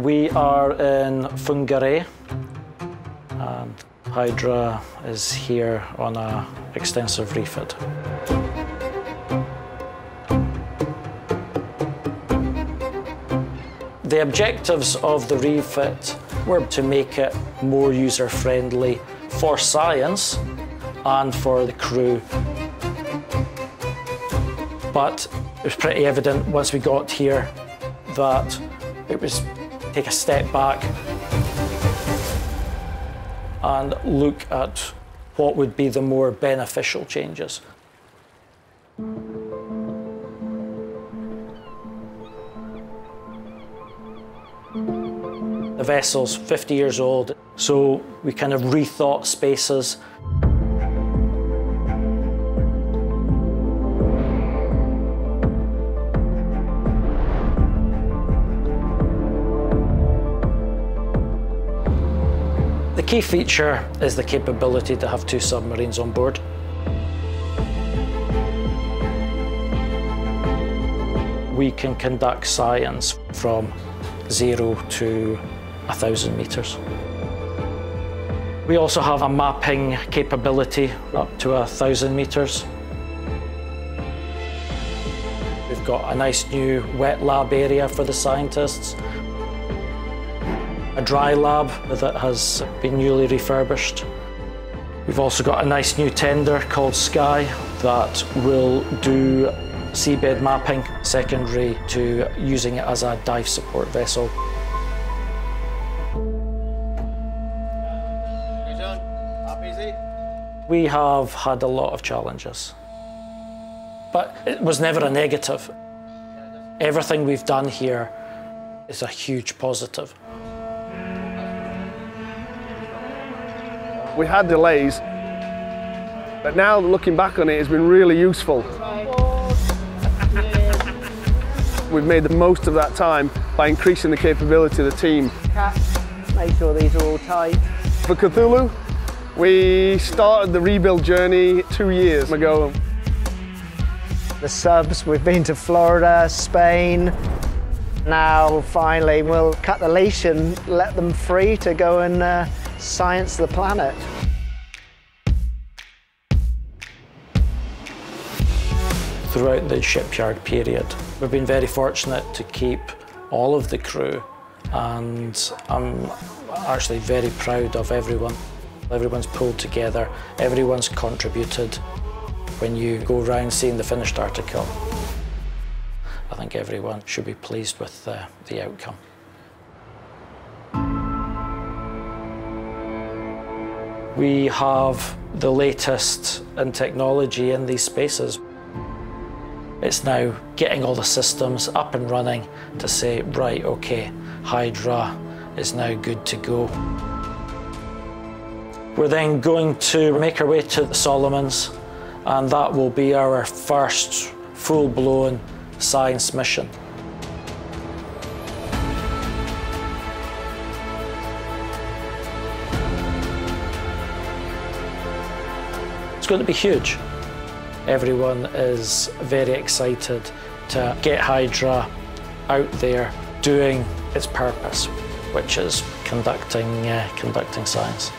We are in Whangarei and um, Hydra is here on an extensive refit. The objectives of the refit were to make it more user-friendly for science and for the crew. But it was pretty evident once we got here that it was take a step back and look at what would be the more beneficial changes. The vessel's 50 years old, so we kind of rethought spaces. Key feature is the capability to have two submarines on board. We can conduct science from zero to a thousand metres. We also have a mapping capability up to a thousand metres. We've got a nice new wet lab area for the scientists, a dry lab that has been newly refurbished. We've also got a nice new tender called Sky that will do seabed mapping secondary to using it as a dive support vessel. We have had a lot of challenges, but it was never a negative. Everything we've done here is a huge positive. We had delays, but now looking back on it, it's been really useful. We've made the most of that time by increasing the capability of the team. Make sure these are all tight. For Cthulhu, we started the rebuild journey two years ago. The subs, we've been to Florida, Spain. Now, finally, we'll cut the leash and let them free to go and uh, science the planet. Throughout the shipyard period, we've been very fortunate to keep all of the crew and I'm actually very proud of everyone. Everyone's pulled together, everyone's contributed. When you go around seeing the finished article, I think everyone should be pleased with uh, the outcome. We have the latest in technology in these spaces. It's now getting all the systems up and running to say, right, okay, Hydra is now good to go. We're then going to make our way to the Solomons, and that will be our first full-blown science mission. Going to be huge. Everyone is very excited to get Hydra out there doing its purpose, which is conducting, uh, conducting science.